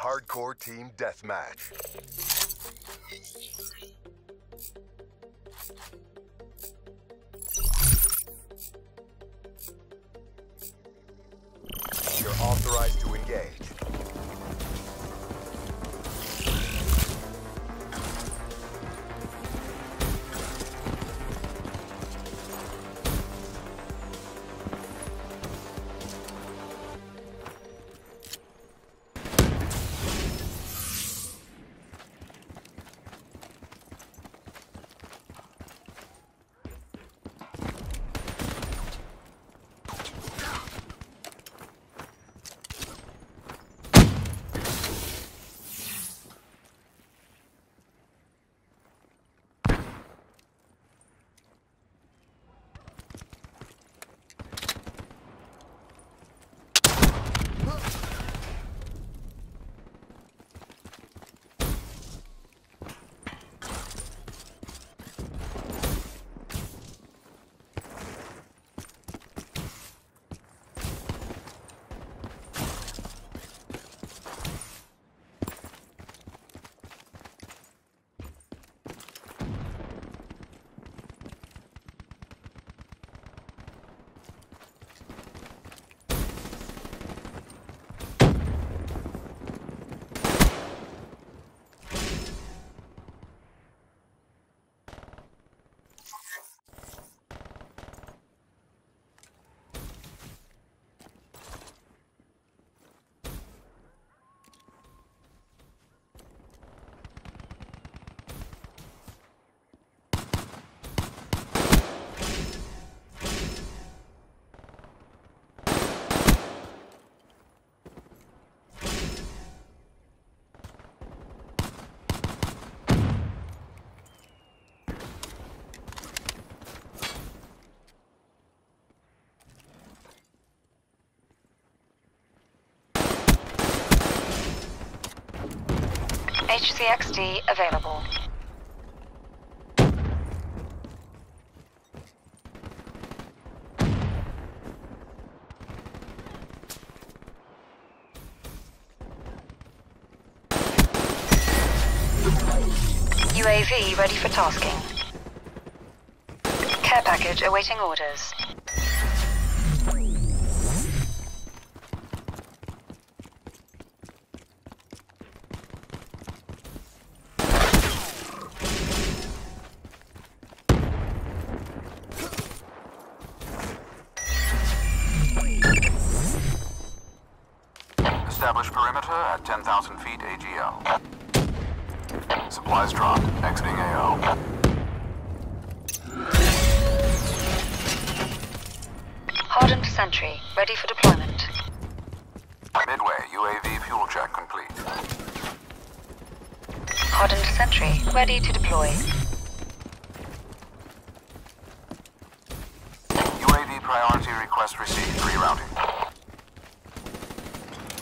Hardcore Team Deathmatch. You're authorized to engage. HCXD available. UAV ready for tasking. Care package awaiting orders. Establish perimeter at 10,000 feet AGL. Supplies dropped. Exiting AO. Hardened sentry ready for deployment. Midway, UAV fuel check complete. Hardened sentry ready to deploy. UAV priority request received. Rerouting.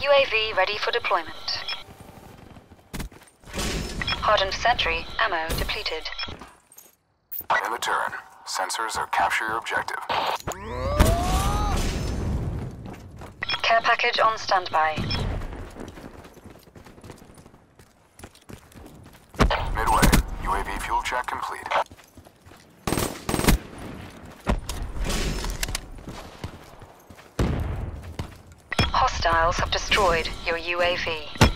UAV ready for deployment. Hardened sentry, ammo depleted. In the turn. Sensors are capture your objective. Care package on standby. Midway. UAV fuel check complete. Hostiles have destroyed your UAV.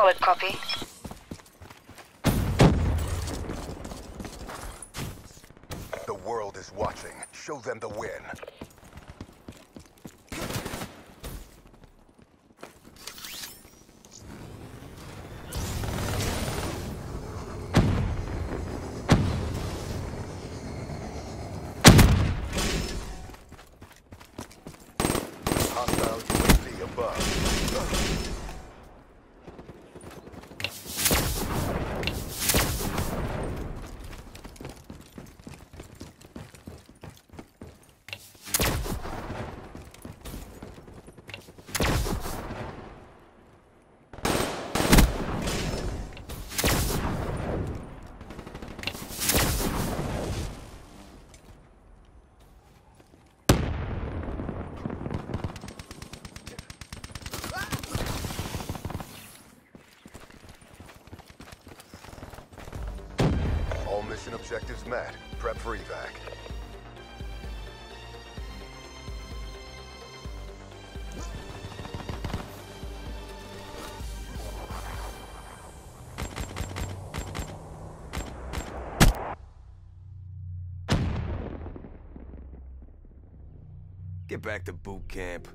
Solid copy. The world is watching. Show them the win. Hostile UAV above. All mission objectives met. Prep for evac. Get back to boot camp.